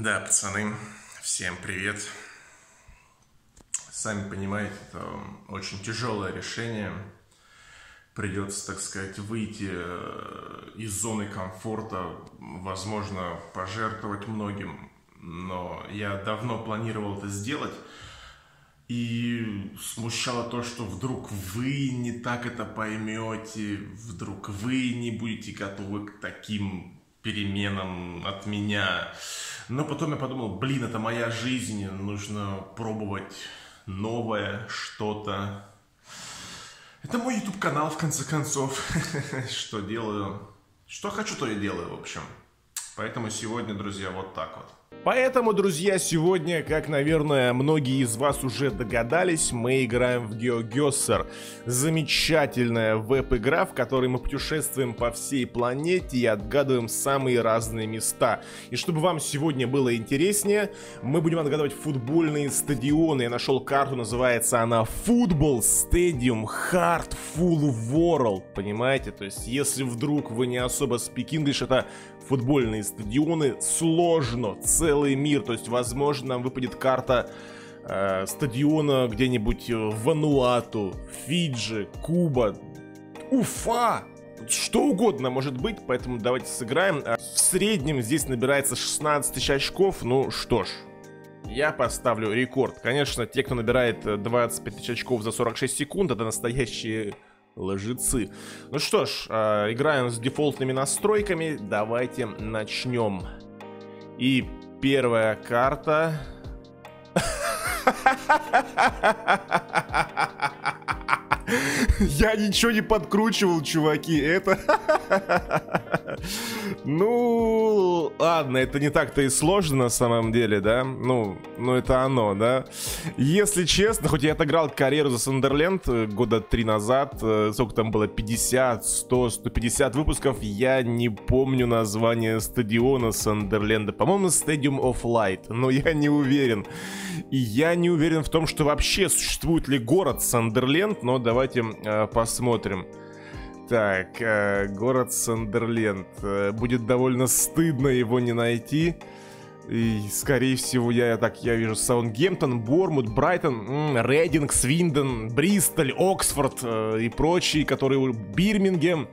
Да, пацаны, всем привет. Сами понимаете, это очень тяжелое решение. Придется, так сказать, выйти э, из зоны комфорта, возможно, пожертвовать многим. Но я давно планировал это сделать. И смущало то, что вдруг вы не так это поймете, вдруг вы не будете готовы к таким переменам от меня. Но потом я подумал, блин, это моя жизнь, нужно пробовать новое, что-то. Это мой YouTube канал, в конце концов. что делаю? Что хочу, то и делаю, в общем. Поэтому сегодня, друзья, вот так вот. Поэтому, друзья, сегодня, как, наверное, многие из вас уже догадались, мы играем в GeoGuessr. Замечательная веб-игра, в которой мы путешествуем по всей планете и отгадываем самые разные места. И чтобы вам сегодня было интереснее, мы будем отгадывать футбольные стадионы. Я нашел карту, называется она Football Stadium Heartful World. Понимаете? То есть, если вдруг вы не особо speak English, это футбольные стадионы сложно, целый мир. То есть, возможно, нам выпадет карта э, стадиона где-нибудь в Вануату, Фиджи, Куба, Уфа. Что угодно может быть, поэтому давайте сыграем. А в среднем здесь набирается 16 тысяч очков. Ну что ж, я поставлю рекорд. Конечно, те, кто набирает 25 тысяч очков за 46 секунд, это настоящие лжецы. Ну что ж, э, играем с дефолтными настройками. Давайте начнем. И первая карта... Я ничего не подкручивал, чуваки. Это... Ну, ладно, это не так-то и сложно на самом деле, да? Ну, ну это оно, да? Если честно, хоть я отыграл карьеру за Сандерленд э, года три назад, э, сколько там было, 50, 100, 150 выпусков, я не помню название стадиона Сандерленда. По-моему, Stadium of Light, но я не уверен. И я не уверен в том, что вообще существует ли город Сандерленд, но давайте э, посмотрим. Так, э, город Сандерленд. Э, будет довольно стыдно его не найти. И, скорее всего, я так, я вижу Саундгемптон, Бормут, Брайтон, Рейдинг, Свиндон, Бристоль, Оксфорд э, и прочие, которые... Бирмингем.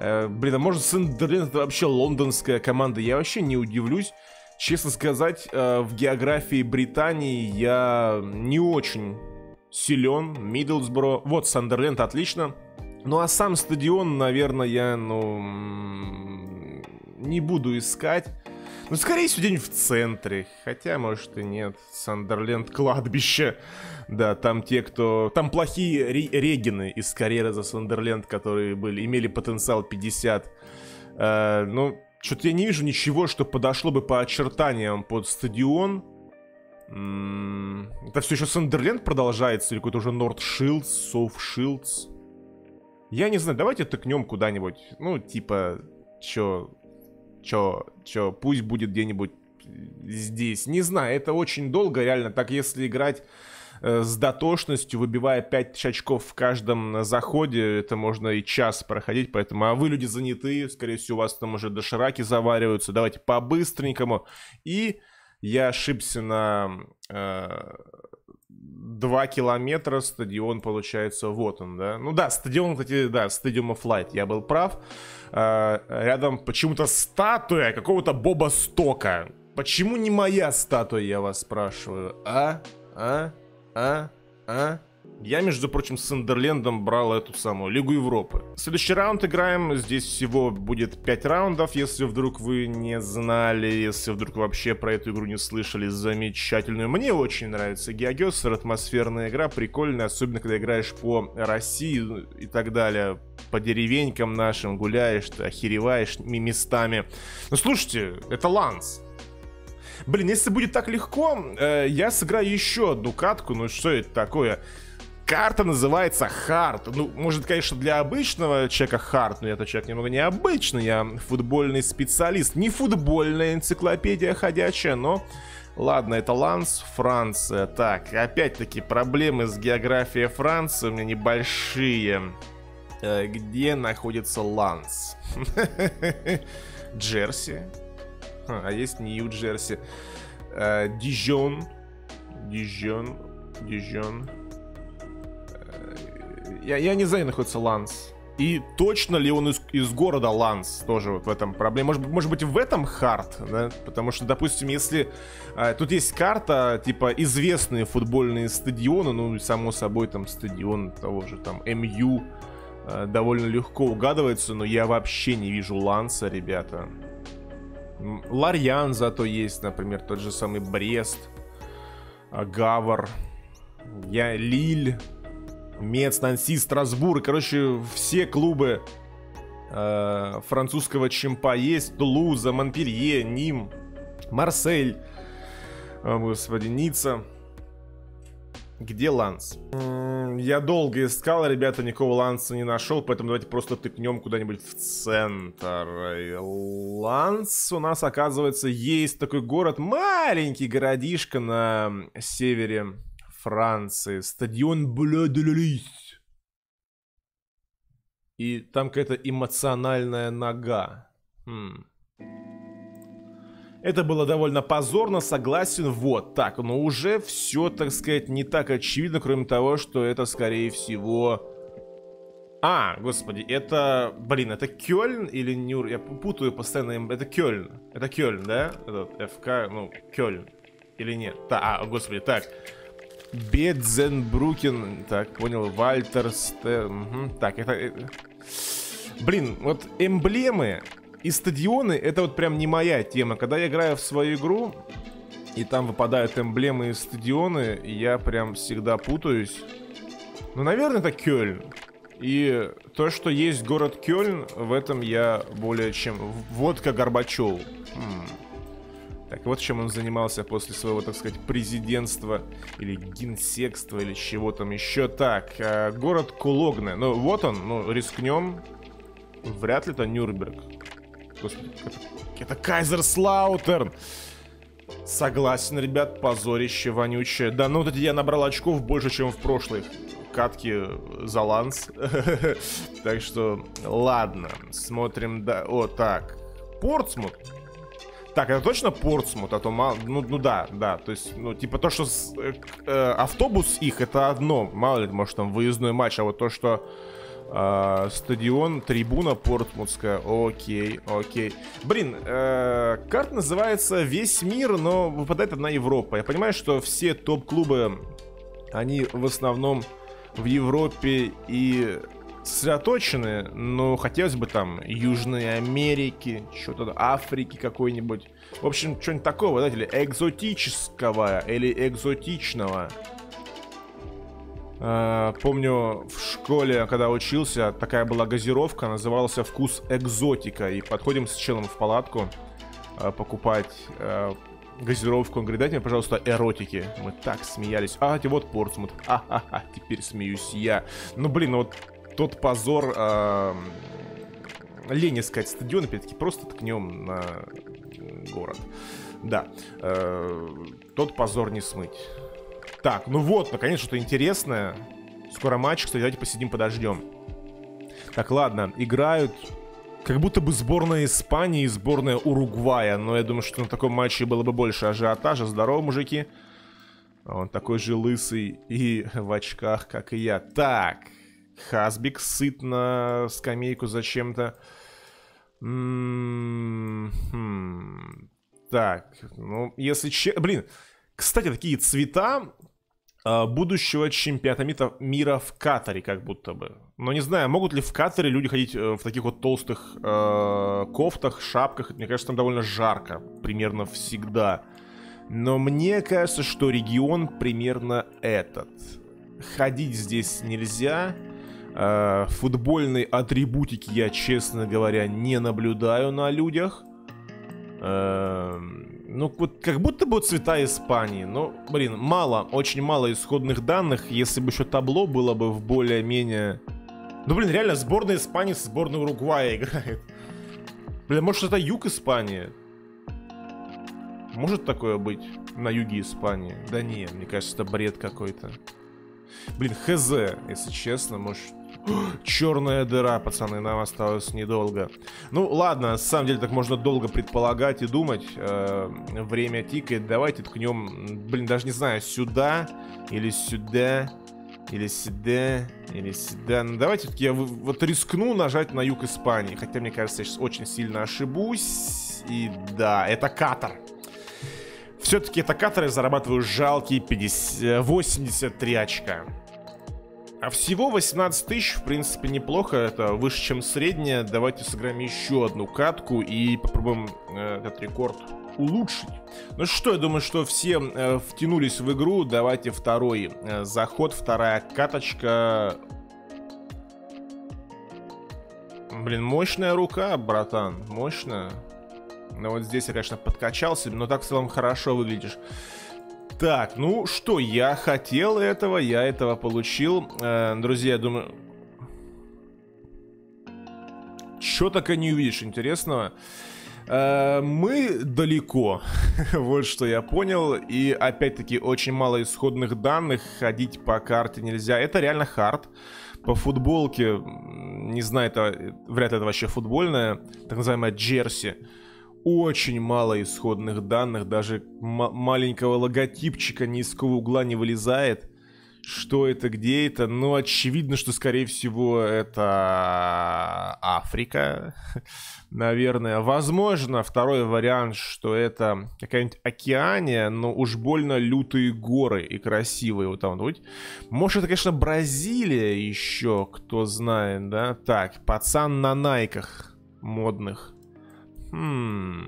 Э, блин, а может Сандерленд это вообще лондонская команда? Я вообще не удивлюсь. Честно сказать, э, в географии Британии я не очень силен. Миддлсбро, вот Сандерленд, отлично. Ну а сам стадион, наверное, я, ну, не буду искать. Ну, скорее всего, день в центре. Хотя, может, и нет. Сандерленд кладбище. Да, там те, кто... Там плохие регины из карьеры за Сандерленд, которые были, имели потенциал 50. Э, ну, что-то я не вижу ничего, что подошло бы по очертаниям под стадион. М -м это все еще Сандерленд продолжается? Или какой-то уже Норд Шилдс, Соф Шилдс? Я не знаю, давайте тыкнем куда-нибудь. Ну, типа, чё, чё, чё, пусть будет где-нибудь здесь. Не знаю, это очень долго, реально. Так, если играть э, с дотошностью, выбивая 5 очков в каждом заходе, это можно и час проходить, поэтому, а вы люди заняты, скорее всего, у вас там уже дошираки завариваются, давайте по-быстренькому. И я ошибся на э, 2 километра стадион, получается, вот он, да. Ну да, стадион, кстати, да, Stadium of Light, я был прав. А, рядом почему-то статуя какого-то Боба Стока. Почему не моя статуя, я вас спрашиваю? А? А? А? А? Я, между прочим, с Сандерлендом брал эту самую Лигу Европы. Следующий раунд играем. Здесь всего будет 5 раундов, если вдруг вы не знали, если вдруг вообще про эту игру не слышали. Замечательную. Мне очень нравится GeoGuessr, атмосферная игра, прикольная, особенно когда играешь по России и так далее. По деревенькам нашим гуляешь, ты охереваешь местами. Ну слушайте, это Ланс. Блин, если будет так легко, э, я сыграю еще одну катку. Ну что это такое? Карта называется Хард. Ну, может, конечно, для обычного человека Хард, но я-то человек немного необычный. Я футбольный специалист. Не футбольная энциклопедия ходячая, но... Ладно, это Ланс, Франция. Так, опять-таки проблемы с географией Франции у меня небольшие. Э, где находится Ланс? Джерси? а есть Нью-Джерси. Э, Дижон. Дижон. Дижон. Я, я не знаю, находится Ланс. И точно ли он из, из города Ланс? Тоже вот в этом проблема. Может, может быть, в этом хард, да? Потому что, допустим, если... Э, тут есть карта, типа, известные футбольные стадионы, ну, само собой, там, стадион того же, там, МЮ, э, довольно легко угадывается, но я вообще не вижу Ланса, ребята. Ларьян зато есть, например, тот же самый Брест, э, Гавар, я Лиль, Мец, Нанси, Страсбург. Короче, все клубы э, французского чемпа есть. Тулуза, Монпелье, Ним, Марсель. О, господи, Ницца. Где Ланс? Я долго искал, ребята, никакого Ланса не нашел, поэтому давайте просто тыкнем куда-нибудь в центр. Ланс у нас, оказывается, есть такой город, маленький городишко на севере Франции, стадион Бле де. И там какая-то эмоциональная нога. Хм. Это было довольно позорно, согласен, вот так. Но уже все, так сказать, не так очевидно, кроме того, что это, скорее всего... А, господи, это... Блин, это Кёльн или Нюр... Я путаю постоянно. Это Кёльн. Это Кёльн, да? Этот ФК, ну, Кёльн. Или нет? Да, а, господи, так. Бедзенбрукен. Так, понял. Вальтер Стер. Угу. Так, это, это... Блин, вот эмблемы и стадионы, это вот прям не моя тема. Когда я играю в свою игру, и там выпадают эмблемы и стадионы, я прям всегда путаюсь. Ну, наверное, это Кёльн. И то, что есть город Кёльн, в этом я более чем... Водка Горбачев. Хм. Так, вот чем он занимался после своего, так сказать, президентства или генсекства или чего там еще. Так, э, город Кулогне. Ну, вот он, ну, рискнем. Вряд ли это Нюрнберг. Господи, это, это Кайзерслаутерн. Согласен, ребят, позорище вонючее. Да, ну вот я набрал очков больше, чем в прошлой катке за ланс. Так что, ладно, смотрим, да. О, так. Портсмут. Так, это точно Портсмут, а то мало... Ну, ну да, да, то есть, ну, типа то, что с, э, э, автобус их, это одно. Мало ли, может, там выездной матч, а вот то, что э, стадион, трибуна портмутская, окей, окей. Блин, э, карта называется «Весь мир», но выпадает одна Европа. Я понимаю, что все топ-клубы, они в основном в Европе и сосредоточены, но хотелось бы там Южной Америки, что-то Африки какой-нибудь. В общем, что-нибудь такого, знаете ли, экзотического или экзотичного. Uh, помню, в школе, когда учился, такая была газировка, назывался «Вкус экзотика». И подходим с челом в палатку uh, покупать uh, газировку. Он говорит, дайте мне, пожалуйста, эротики. Мы так смеялись. А, вот Портсмут. Ха-ха-ха, теперь смеюсь я. Ну, блин, ну вот тот позор... Э, лень искать стадион, опять-таки, просто ткнем на город. Да, э, тот позор не смыть. Так, ну вот, наконец, что-то интересное. Скоро матч, кстати, давайте посидим, подождем. Так, ладно, играют как будто бы сборная Испании и сборная Уругвая. Но я думаю, что на таком матче было бы больше ажиотажа. Здорово, мужики. Он такой же лысый и в очках, как и я. Так, Хасбик сыт на скамейку зачем-то. М-м-м, хм. Так, ну, если че... Блин, кстати, такие цвета э, будущего чемпионата мира в Катаре, как будто бы. Но не знаю, могут ли в Катаре люди ходить э, в таких вот толстых э, кофтах, шапках. Мне кажется, там довольно жарко, примерно всегда. Но мне кажется, что регион примерно этот. Ходить здесь нельзя. Э, футбольной атрибутики я, честно говоря, не наблюдаю на людях. Э, ну, вот как будто бы цвета Испании. Но, блин, мало, очень мало исходных данных. Если бы еще табло было бы в более-менее... Ну, блин, реально, сборная Испании с сборной Уругвая играет. Блин, может, это юг Испании? Может такое быть на юге Испании? Да не, мне кажется, это бред какой-то. Блин, хз, если честно, может, Черная дыра, пацаны, нам осталось недолго. Ну, ладно, на самом деле так можно долго предполагать и думать. Э, время тикает. Давайте ткнем, блин, даже не знаю, сюда или сюда. Или сюда, или сюда. Ну, давайте я вот рискну нажать на юг Испании. Хотя, мне кажется, я сейчас очень сильно ошибусь. И да, это Катар. Все-таки это Катар, я зарабатываю жалкие 50, 83 очка. А всего 18 тысяч, в принципе, неплохо. Это выше, чем средняя. Давайте сыграем еще одну катку и попробуем э, этот рекорд улучшить. Ну что, я думаю, что все э, втянулись в игру. Давайте второй э, заход, вторая каточка. Блин, мощная рука, братан, мощная. Но вот здесь я, конечно, подкачался, но так в целом хорошо выглядишь. Так, ну что, я хотел этого, я этого получил. Э, друзья, я думаю... Чё так и не увидишь интересного? Э, мы далеко, вот что я понял, и опять-таки очень мало исходных данных, ходить по карте нельзя, это реально хард. По футболке, не знаю, это вряд ли это вообще футбольная, так называемая джерси. Очень мало исходных данных, даже маленького логотипчика низкого угла не вылезает. Что это, где это? Ну, очевидно, что, скорее всего, это Африка, наверное. Возможно, второй вариант, что это какая-нибудь океания, но уж больно лютые горы и красивые вот там быть. Может, это, конечно, Бразилия еще, кто знает, да? Так, пацан на найках модных. Хм...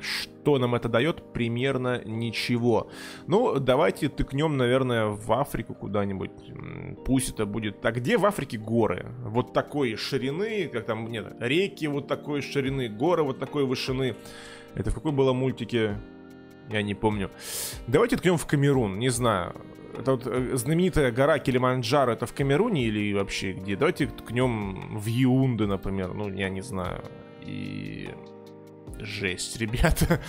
Что нам это дает? Примерно ничего. Ну, давайте тыкнем, наверное, в Африку куда-нибудь. Пусть это будет... А где в Африке горы? Вот такой ширины, как там, нет, реки вот такой ширины, горы вот такой вышины. Это в какой было мультике? Я не помню. Давайте ткнем в Камерун, не знаю. Это вот э, знаменитая гора Килиманджаро, это в Камеруне или вообще где? Давайте ткнем в Юнды, например. Ну, я не знаю. И Жесть, ребята.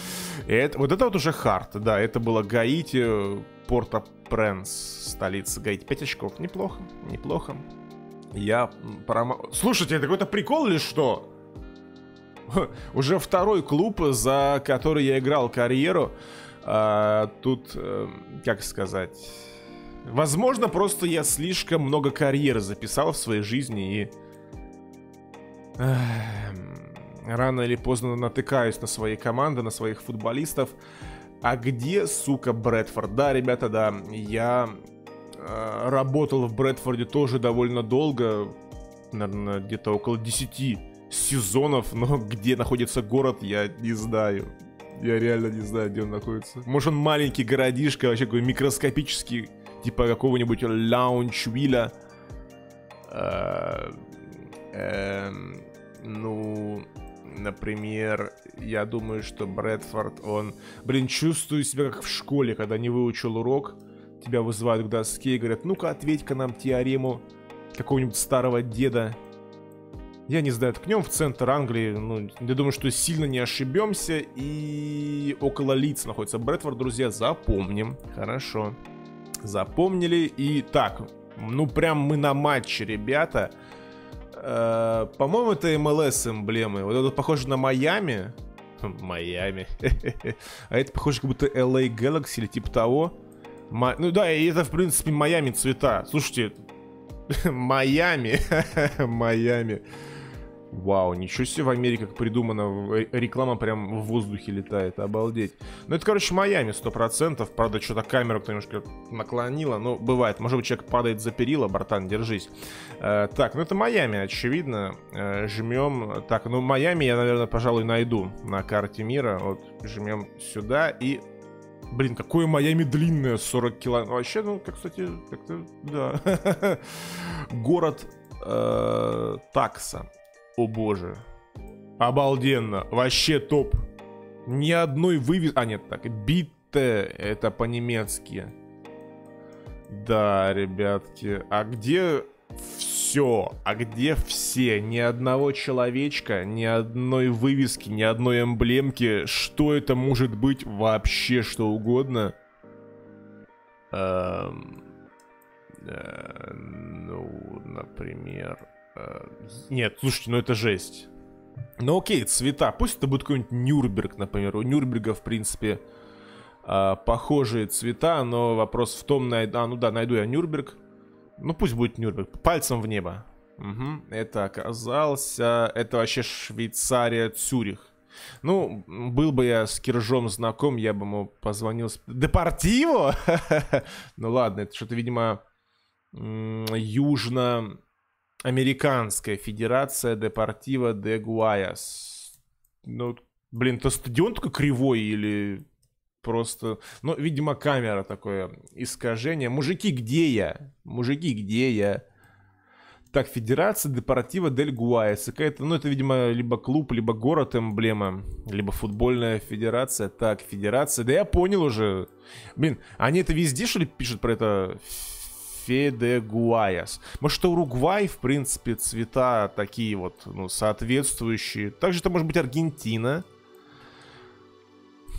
Это, вот это вот уже хард, да, это было Гаити, Порто-Пренс, столица Гаити. 5 очков, неплохо, неплохо. Я промо... Слушайте, это какой-то прикол или что? Уже второй клуб, за который я играл карьеру. А, тут, э, как сказать... Возможно, просто я слишком много карьеры записал в своей жизни и... Эм, рано или поздно натыкаюсь на свои команды, на своих футболистов. А где, сука, Брэдфорд? Да, ребята, да, я э, работал в Брэдфорде тоже довольно долго, наверное, где-то около 10 сезонов, но где находится город, я не знаю. Я реально не знаю, где он находится. Может, он маленький городишко, вообще какой микроскопический, типа какого-нибудь Лаунчвилля. Э, э, ну, Например, я думаю, что Брэдфорд, он... Блин, чувствую себя как в школе, когда не выучил урок, тебя вызывают к доске и говорят, ну-ка, ответь-ка нам теорему какого-нибудь старого деда. Я не знаю, ткнем в центр Англии, ну, я думаю, что сильно не ошибемся, и около лиц находится Брэдфорд, друзья, запомним, хорошо. Запомнили, и так, ну прям мы на матче, ребята. Э, по-моему, это MLS эмблемы. Вот это похоже на Майами. Майами. а это похоже как будто LA Galaxy или типа того. Ну да, и это, в принципе, Майами цвета. Слушайте, Майами. Майами. Вау, ничего себе в Америке как придумано. Реклама прям в воздухе летает, обалдеть. Ну, это, короче, Майами 100%. Правда, что-то камеру кто немножко наклонила. Ну, бывает. Может быть, человек падает за перила, братан, держись. Э, так, ну это Майами, очевидно. Э, жмем. Так, ну, Майами я, наверное, пожалуй, найду на карте мира. Вот, жмем сюда и Блин, какое Майами длинное, 40 километров. Вообще, ну, как, кстати, как-то, да. Город э, Такса. О боже. Обалденно. Вообще топ. Ни одной вывес... А, нет, так. Битте. Это по-немецки. Да, ребятки. А где все? А где все? Ни одного человечка, ни одной вывески, ни одной эмблемки. Что это может быть? Вообще что угодно. Эм... Э, ну, например... Нет, слушайте, ну это жесть. Ну окей, цвета. Пусть это будет какой-нибудь Нюрнберг, например. У Нюрнберга, в принципе, э, похожие цвета, но вопрос в том, найду... А, ну да, найду я Нюрнберг. Ну пусть будет Нюрнберг. Пальцем в небо. Угу. Это оказался... Это вообще Швейцария, Цюрих. Ну, был бы я с Киржом знаком, я бы ему позвонил. Депортиво? ну ладно, это что-то, видимо, Южноамериканская федерация Депортива де Гуаяс. Ну, блин, то стадион такой кривой или просто... Ну, видимо, камера такое искажение. Мужики, где я? Мужики, где я? Так, Федерация Депортива Дель Гуайс. Какая-то, ну, это, видимо, либо клуб, либо город эмблема, либо футбольная федерация. Так, Федерация. Да я понял уже. Блин, они это везде, что ли, пишут про это? Феде Гуайас. Может, что Уругвай, в принципе, цвета такие вот, ну, соответствующие. Также это может быть Аргентина.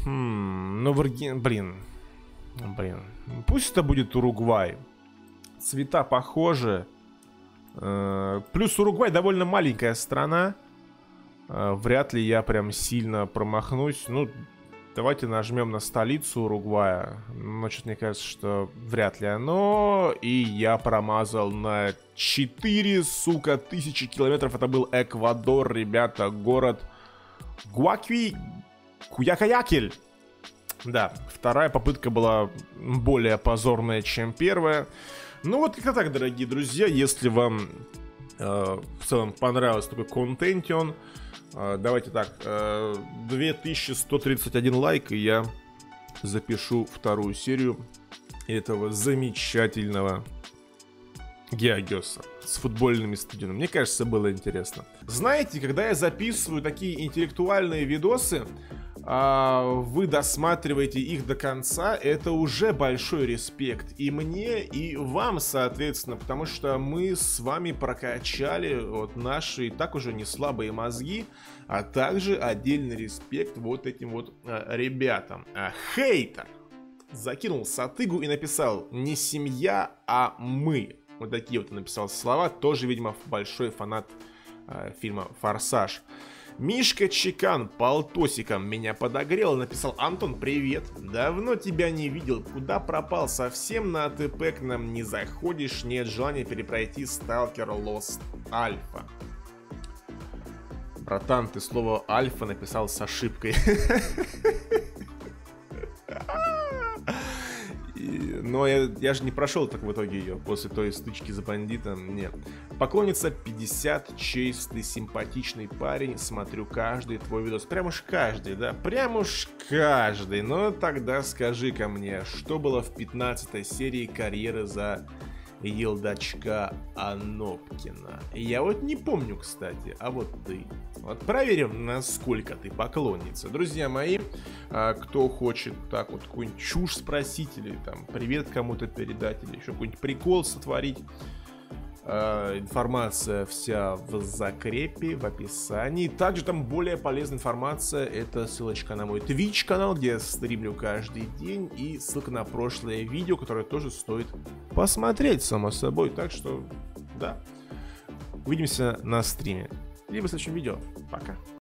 Хм, ну, в Арген... Блин. Блин. Пусть это будет Уругвай. Цвета похожи. Э, плюс Уругвай довольно маленькая страна. Э, вряд ли я прям сильно промахнусь. Ну, давайте нажмем на столицу Уругвая. Значит, мне кажется, что вряд ли оно. И я промазал на 4, сука, тысячи километров. Это был Эквадор, ребята, город Гуакви... Куякаякель. Да, вторая попытка была более позорная, чем первая. Ну вот как-то так, дорогие друзья, если вам э, в целом понравился такой контентион, э, давайте так, э, 2131 лайк, и я запишу вторую серию этого замечательного Геогеса с футбольными стадионами. Мне кажется, было интересно. Знаете, когда я записываю такие интеллектуальные видосы, а, вы досматриваете их до конца, это уже большой респект и мне, и вам, соответственно, потому что мы с вами прокачали вот наши так уже не слабые мозги, а также отдельный респект вот этим вот а, ребятам. А, хейтер закинул сатыгу и написал не семья, а мы. Вот такие вот написал слова, тоже, видимо, большой фанат а, фильма «Форсаж». Мишка Чекан полтосиком меня подогрел, написал Антон, привет. Давно тебя не видел, куда пропал, совсем на АТП к нам не заходишь, нет желания перепройти Сталкер Лост Альфа. Братан, ты слово альфа написал с ошибкой. но я, я же не прошел так в итоге ее после той стычки за бандитом, нет. Поклонница 50, чистый, симпатичный парень, смотрю каждый твой видос, прям уж каждый, да, прям уж каждый, но тогда скажи ко мне, что было в 15 серии карьеры за Елдачка Анопкина. Я вот не помню, кстати, а вот ты. Вот проверим, насколько ты поклонница. Друзья мои, а, кто хочет так вот какую-нибудь чушь спросить или там привет кому-то передать или еще какой-нибудь прикол сотворить, информация вся в закрепе, в описании. Также там более полезная информация. Это ссылочка на мой Twitch канал, где я стримлю каждый день. И ссылка на прошлое видео, которое тоже стоит посмотреть, само собой. Так что, да. Увидимся на стриме. Либо в следующем видео. Пока.